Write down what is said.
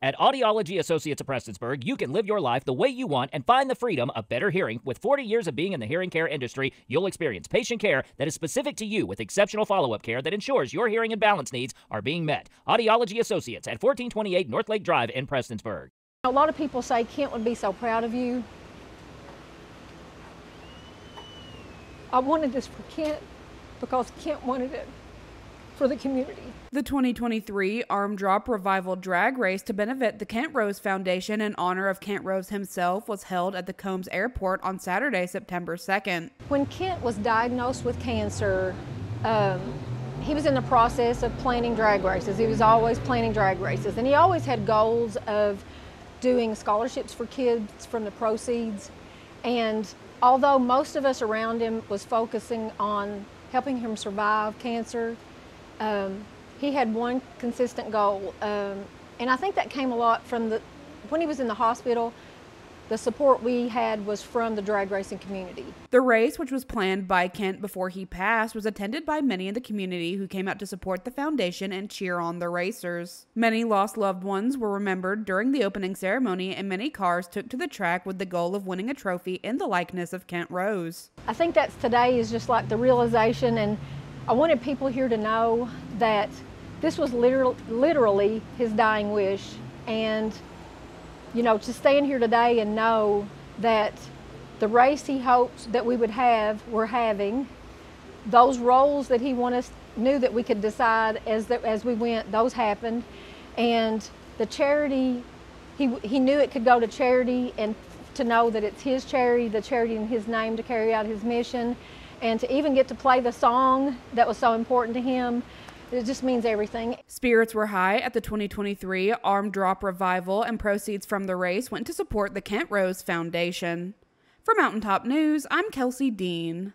At Audiology Associates of Prestonsburg, you can live your life the way you want and find the freedom of better hearing. With 40 years of being in the hearing care industry, you'll experience patient care that is specific to you with exceptional follow up care that ensures your hearing and balance needs are being met. Audiology Associates at 1428 North Lake Drive in Prestonsburg. A lot of people say Kent would be so proud of you. I wanted this for Kent because Kent wanted it for the community. The 2023 Arm Drop Revival Drag Race to benefit the Kent Rose Foundation in honor of Kent Rose himself was held at the Combs Airport on Saturday, September 2nd. When Kent was diagnosed with cancer, um, he was in the process of planning drag races. He was always planning drag races, and he always had goals of doing scholarships for kids from the proceeds. And although most of us around him was focusing on helping him survive cancer, um, he had one consistent goal, um, and I think that came a lot from the when he was in the hospital. The support we had was from the drag racing community. The race, which was planned by Kent before he passed, was attended by many in the community who came out to support the foundation and cheer on the racers. Many lost loved ones were remembered during the opening ceremony, and many cars took to the track with the goal of winning a trophy in the likeness of Kent Rose. I think that's today is just like the realization and I wanted people here to know that this was literal, literally his dying wish. And, you know, to stand here today and know that the race he hoped that we would have, we're having, those roles that he wanted us, knew that we could decide as, the, as we went, those happened. And the charity, he, he knew it could go to charity and to know that it's his charity, the charity in his name to carry out his mission and to even get to play the song that was so important to him it just means everything. Spirits were high at the 2023 Arm Drop Revival, and proceeds from the race went to support the Kent Rose Foundation. For Mountaintop News, I'm Kelsey Dean.